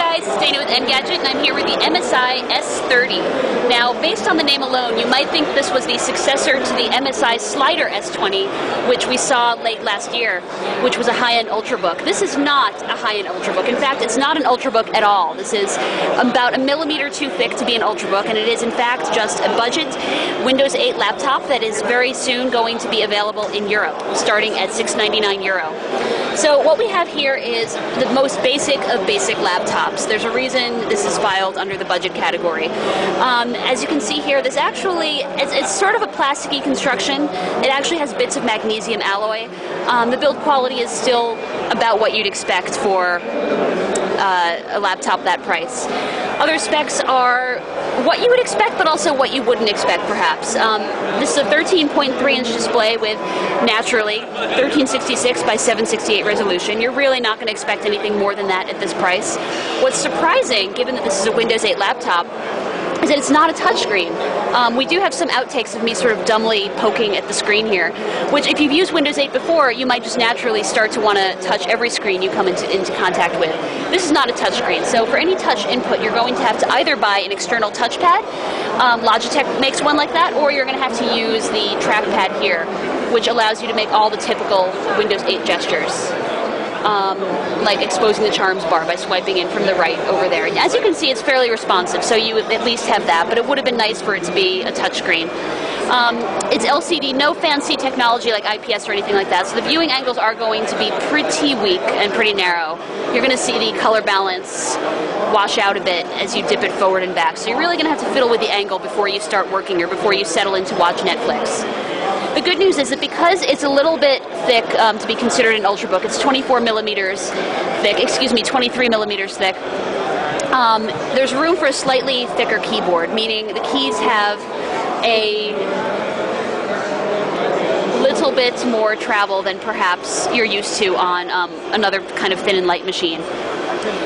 guys, it's Dana with Engadget, and I'm here with the MSI S30. Now, based on the name alone, you might think this was the successor to the MSI Slider S20, which we saw late last year, which was a high-end Ultrabook. This is not a high-end Ultrabook. In fact, it's not an Ultrabook at all. This is about a millimeter too thick to be an Ultrabook, and it is in fact just a budget Windows 8 laptop that is very soon going to be available in Europe, starting at 699 euro. So what we have here is the most basic of basic laptops. There's a reason this is filed under the budget category. Um, as you can see here, this actually, it's, it's, sort of a plasticky construction. It actually has bits of magnesium alloy. Um, the build quality is still about what you'd expect for uh, a laptop that price. Other specs are what you would expect, but also what you wouldn't expect, perhaps. Um, this is a 13.3 inch display with naturally 1366 by 768 resolution. You're really not going to expect anything more than that at this price. What's surprising, given that this is a Windows 8 laptop, is that it's not a touchscreen. Um, we do have some outtakes of me sort of dumbly poking at the screen here, which if you've used Windows 8 before, you might just naturally start to want to touch every screen you come into, into contact with. This is not a touchscreen, so for any touch input, you're going to have to either buy an external touchpad, um, Logitech makes one like that, or you're going to have to use the trackpad here, which allows you to make all the typical Windows 8 gestures um, like exposing the charms bar by swiping in from the right over there. As you can see, it's fairly responsive, so you at least have that, but it would have been nice for it to be a touchscreen. Um, it's LCD, no fancy technology like IPS or anything like that, so the viewing angles are going to be pretty weak and pretty narrow. You're going to see the color balance wash out a bit as you dip it forward and back, so you're really going to have to fiddle with the angle before you start working or before you settle in to watch Netflix. The good news is that because it's a little bit thick um, to be considered an ultrabook, it's 24 millimeters thick, excuse me, 23 millimeters thick. Um, there's room for a slightly thicker keyboard, meaning the keys have a little bit more travel than perhaps you're used to on um, another kind of thin and light machine.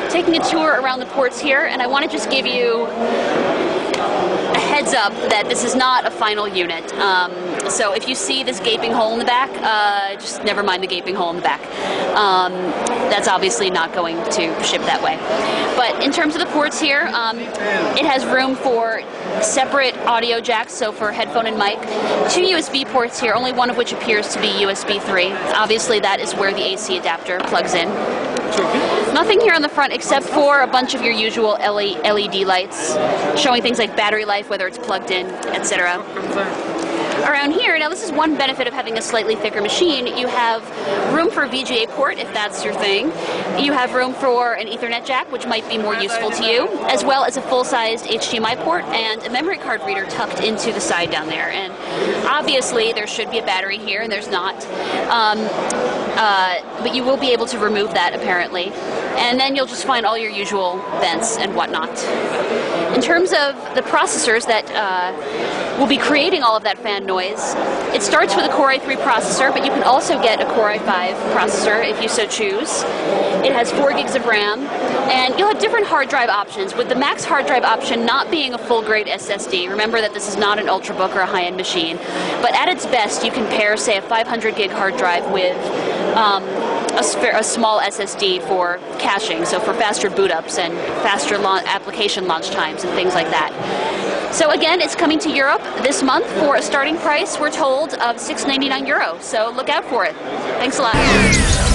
Taking a tour around the ports here, and I want to just give you a heads up that this is not a final unit. Um, so if you see this gaping hole in the back, uh, just never mind the gaping hole in the back. Um, that's obviously not going to ship that way. But in terms of the ports here, um, it has room for separate audio jacks, so for headphone and mic. Two USB ports here, only one of which appears to be USB 3. Obviously that is where the AC adapter plugs in. Nothing here on the front except for a bunch of your usual LED lights showing things like battery life, whether it's plugged in, etc around here, now this is one benefit of having a slightly thicker machine, you have room for a VGA port if that's your thing. You have room for an Ethernet jack, which might be more useful to you, as well as a full-sized HDMI port and a memory card reader tucked into the side down there. And obviously there should be a battery here, and there's not. Um, uh, but you will be able to remove that apparently. And then you'll just find all your usual vents and whatnot. In terms of the processors that uh, will be creating all of that fan noise, it starts with a Core i3 processor, but you can also get a Core i5 processor if you so choose. It has 4 gigs of RAM, and you'll have different hard drive options, with the max hard drive option not being a full grade SSD. Remember that this is not an Ultrabook or a high end machine, but at its best, you can pair, say, a 500 gig hard drive with um, a, a, small SSD for caching, so for faster boot ups and faster application launch times and things like that. So again, it's coming to Europe this month for a starting price, we're told, of 6.99 euro. So look out for it. Thanks a lot.